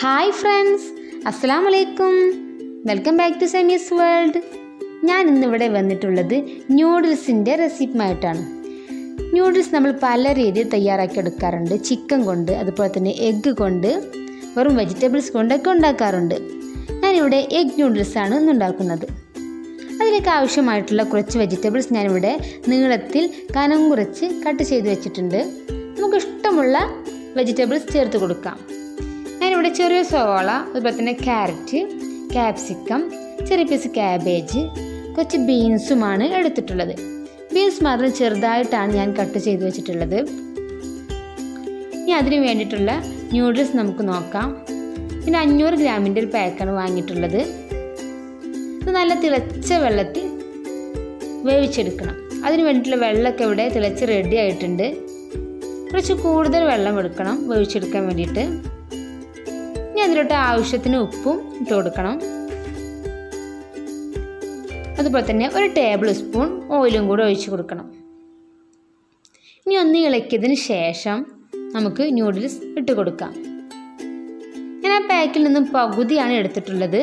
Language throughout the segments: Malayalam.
ഹായ് ഫ്രണ്ട്സ് അസ്സാം വലൈക്കും welcome back to Semi's world. ഞാൻ ഇന്നിവിടെ വന്നിട്ടുള്ളത് ന്യൂഡിൽസിന്റെ റെസിപ്പിയുമായിട്ടാണ്. ന്യൂഡിൽസ് നമ്മൾ പല രീതിയിൽ തയ്യാറാക്കി എടുക്കാറുണ്ട്. ചിക്കൻ കൊണ്ട് അതുപോലെ തന്നെ എഗ്ഗ് കൊണ്ട് വെറും വെജിറ്റബിൾസ് കൊണ്ടൊക്കെ ഉണ്ടാക്കാറുണ്ട്. ഞാനിവിടെ എഗ് ന്യൂഡിൽസാണ് ഇന്ന് ഉണ്ടാക്കുന്നത്. അതിലേക്ക് ആവശ്യമായിട്ടുള്ള കുറച്ച് വെജിറ്റബിൾസ് ഞാനിവിടെ നീളത്തിൽ കനം കുറച്ച് കട്ട് ചെയ്ത് വെച്ചിട്ടുണ്ട്. നമുക്ക് ഇഷ്ടമുള്ള വെജിറ്റബിൾസ് ചേർത്ത് കൊടുക്കാം. ഞാനിവിടെ ചെറിയ സവാള അതുപോലെ തന്നെ ക്യാരറ്റ് ക്യാപ്സിക്കം ചെറിയ പീസ് ക്യാബേജ് കുറച്ച് ബീൻസുമാണ് എടുത്തിട്ടുള്ളത്. ബീൻസ് മാത്രം ചെറുതായിട്ടാണ് ഞാൻ കട്ട് ചെയ്ത് വെച്ചിട്ടുള്ളത്. ഇനി അതിന് വേണ്ടിയിട്ടുള്ള ന്യൂഡിൽസ് നമുക്ക് നോക്കാം. പിന്നെ അഞ്ഞൂറ് ഗ്രാമിന്റെ ഒരു പാക്കാണ് വാങ്ങിയിട്ടുള്ളത്. ഇത് നല്ല തിളച്ച വെള്ളത്തിൽ വേവിച്ചെടുക്കണം. അതിന് വേണ്ടിയിട്ടുള്ള വെള്ളമൊക്കെ ഇവിടെ തിളച്ച് റെഡി ആയിട്ടുണ്ട്. കുറച്ച് കൂടുതൽ വെള്ളം എടുക്കണം വേവിച്ചെടുക്കാൻ വേണ്ടിയിട്ട്. ഇനി അതിലോട്ട് ആവശ്യത്തിന് ഉപ്പും ഇട്ട് കൊടുക്കണം. അതുപോലെ തന്നെ ഒരു ടേബിൾ സ്പൂൺ ഓയിലും കൂടെ ഒഴിച്ച് കൊടുക്കണം. ഇനി ഒന്ന് ഇളക്കിയതിന് ശേഷം നമുക്ക് ന്യൂഡിൽസ് ഇട്ട് കൊടുക്കാം. ഞാൻ ആ പാക്കിൽ നിന്നും പകുതിയാണ് എടുത്തിട്ടുള്ളത്.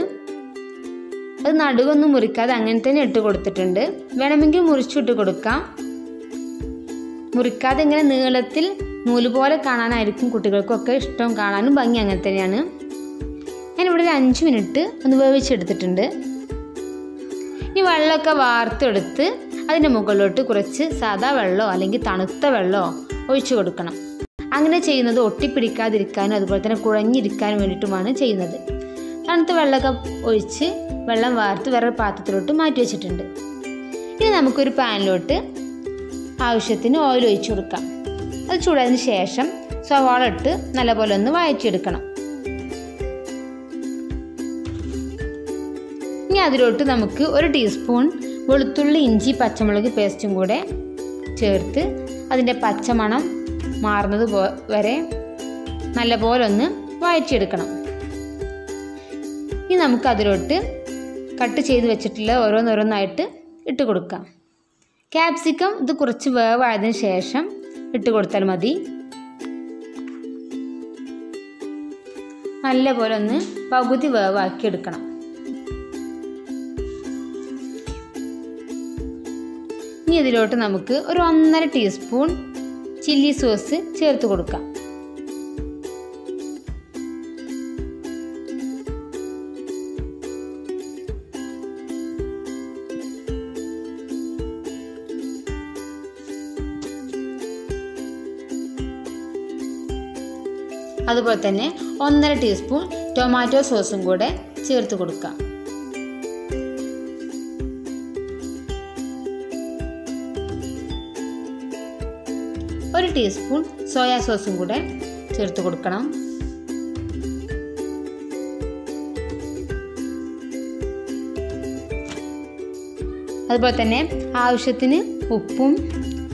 അത് നടുവൊന്നും മുറിക്കാതെ അങ്ങനെ തന്നെ ഇട്ട് കൊടുത്തിട്ടുണ്ട്. വേണമെങ്കിൽ മുറിച്ചിട്ട് കൊടുക്കാം. മുറിക്കാതെ ഇങ്ങനെ നീളത്തിൽ നൂൽ പോലെ കാണാനായിരിക്കും കുട്ടികൾക്കൊക്കെ ഇഷ്ടം കാണാനും ഭംഗി അങ്ങനെ തന്നെയാണ്. ഞാനിവിടെ ഒരു അഞ്ച് മിനിറ്റ് ഒന്ന് വേവിച്ചെടുത്തിട്ടുണ്ട്. ഇനി വെള്ളമൊക്കെ വാർത്തെടുത്ത് അതിന്റെ മുകളിലോട്ട് കുറച്ച് സാദാ വെള്ളമോ അല്ലെങ്കിൽ തണുത്ത വെള്ളമോ ഒഴിച്ചു കൊടുക്കണം. അങ്ങനെ ചെയ്യുന്നത് ഒട്ടിപ്പിടിക്കാതിരിക്കാനും അതുപോലെ തന്നെ കുഴഞ്ഞിരിക്കാനും വേണ്ടിയിട്ടുമാണ് ചെയ്യുന്നത്. തണുത്ത വെള്ളമൊക്കെ ഒഴിച്ച് വെള്ളം വാർത്ത് വേറെ പാത്രത്തിലോട്ട് മാറ്റി വെച്ചിട്ടുണ്ട്. ഇനി നമുക്കൊരു പാനിലോട്ട് ആവശ്യത്തിന് ഓയിൽ ഒഴിച്ചു കൊടുക്കാം. അത് ചൂടായതിന് ശേഷം സവാള ഇട്ട് നല്ലപോലെ ഒന്ന് വഴറ്റിയെടുക്കണം. അതിലോട്ട് നമുക്ക് ഒരു ടീസ്പൂൺ വെളുത്തുള്ളി ഇഞ്ചി പച്ചമുളക് പേസ്റ്റും കൂടെ ചേർത്ത് അതിന്റെ പച്ചമണം മാറുന്നത് വരെ നല്ലപോലെ ഒന്ന് വഴച്ചെടുക്കണം ഇനി നമുക്ക് അതിലോട്ട് കട്ട് ചെയ്ത് വെച്ചിട്ടുള്ള ഓരോന്നോരോന്നായിട്ട് ഇട്ട് കൊടുക്കാം. ക്യാപ്സിക്കം ഇത് കുറച്ച് വേവായതിനു ശേഷം ഇട്ട് കൊടുത്താൽ മതി. നല്ലപോലെ ഒന്ന് പകുതി വേവാക്കി എടുക്കണം ഇനി ഇതിലോട്ട് നമുക്ക് ഒരു ഒന്നര ടീസ്പൂൺ ചില്ലി സോസ് ചേർത്ത് കൊടുക്കാം. അതുപോലെ തന്നെ ഒന്നര ടീസ്പൂൺ ടൊമാറ്റോ സോസും കൂടെ ചേർത്ത് കൊടുക്കാം. ഒരു ടീസ്പൂൺ സോയാ സോസും കൂടെ ചേർത്ത് കൊടുക്കണം. അതുപോലെ തന്നെ ആവശ്യത്തിന് ഉപ്പും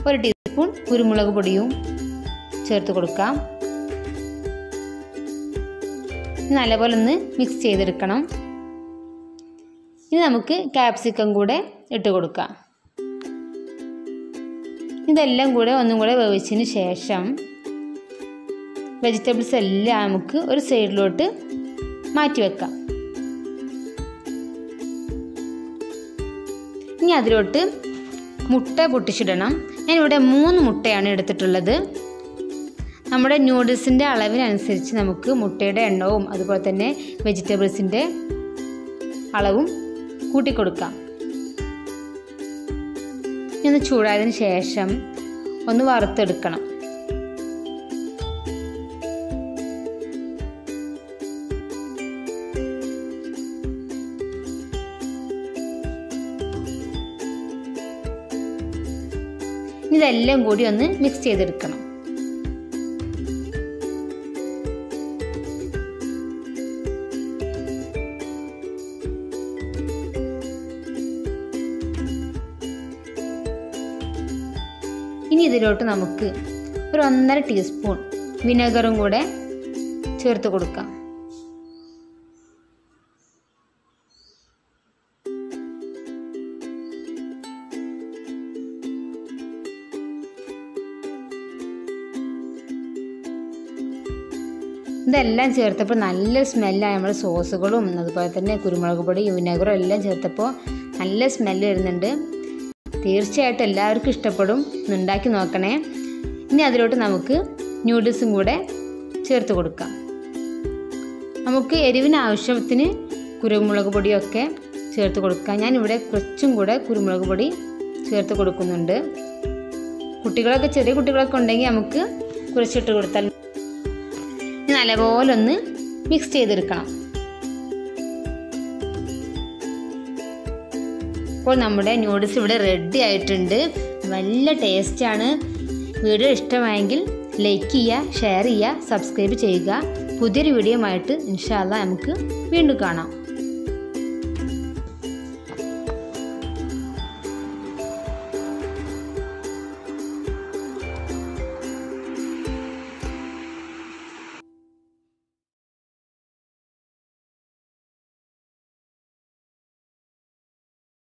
ഒരു ടീസ്പൂൺ കുരുമുളക് പൊടിയും ചേർത്ത് കൊടുക്കാം. നല്ലപോലെ ഒന്ന് മിക്സ് ചെയ്തെടുക്കണം. ഇനി നമുക്ക് ക്യാപ്സിക്കം കൂടെ ഇട്ട് കൊടുക്കാം. ഇതെല്ലാം കൂടെ ഒന്നും കൂടെ വേവിച്ചതിന് ശേഷം വെജിറ്റബിൾസ് എല്ലാം നമുക്ക് ഒരു സൈഡിലോട്ട് മാറ്റി വെക്കാം. ഇനി അതിലോട്ട് മുട്ട പൊട്ടിച്ചിടണം. ഞാനിവിടെ മൂന്ന് മുട്ടയാണ് എടുത്തിട്ടുള്ളത്. നമ്മുടെ നൂഡിൽസിന്റെ അളവിനനുസരിച്ച് നമുക്ക് മുട്ടയുടെ എണ്ണവും അതുപോലെ തന്നെ വെജിറ്റബിൾസിന്റെ അളവും കൂട്ടിക്കൊടുക്കാം. ഒന്ന് ചൂടായതിന് ശേഷം ഒന്ന് വറുത്തെടുക്കണം. ഇതെല്ലാം കൂടി ഒന്ന് മിക്സ് ചെയ്തെടുക്കണം. ഇനി ഇതിലോട്ട് നമുക്ക് ഒരു ഒന്നര ടീസ്പൂൺ വിനെഗറും കൂടെ ചേർത്ത് കൊടുക്കാം. ഇതെല്ലാം ചേർത്തപ്പോൾ നല്ല സ്മെല്ലാണ് നമ്മുടെ സോസുകളും അതുപോലെ തന്നെ കുരുമുളക് പൊടി വിനെഗറും എല്ലാം ചേർത്തപ്പോൾ നല്ല സ്മെല്ല് വരുന്നുണ്ട്. തീർച്ചയായിട്ടും എല്ലാവർക്കും ഇഷ്ടപ്പെടും. ഉണ്ടാക്കി നോക്കണേ. ഇനി അതിലോട്ട് നമുക്ക് ന്യൂഡിൽസും കൂടെ ചേർത്ത് കൊടുക്കാം. നമുക്ക് എരിവിന് ആവശ്യത്തിന് കുരുമുളക് പൊടിയൊക്കെ ചേർത്ത് കൊടുക്കാം. ഞാനിവിടെ കുറച്ചും കൂടെ കുരുമുളക് പൊടി ചേർത്ത് കൊടുക്കുന്നുണ്ട്. കുട്ടികളൊക്കെ ചെറിയ കുട്ടികളൊക്കെ ഉണ്ടെങ്കിൽ നമുക്ക് കുറച്ചിട്ട് കൊടുത്താൽ നല്ലപോലെ ഒന്ന് മിക്സ് ചെയ്തെടുക്കണം. ഇപ്പോൾ നമ്മുടെ നൂഡിൽസ് ഇവിടെ റെഡി ആയിട്ടുണ്ട്. നല്ല ടേസ്റ്റാണ് വീഡിയോ ഇഷ്ടമായെങ്കിൽ ലൈക്ക് ചെയ്യുക ഷെയർ ചെയ്യുക സബ്സ്ക്രൈബ് ചെയ്യുക. പുതിയൊരു വീഡിയോ ആയിട്ട് ഇൻഷാല്ല നമുക്ക് വീണ്ടും കാണാം.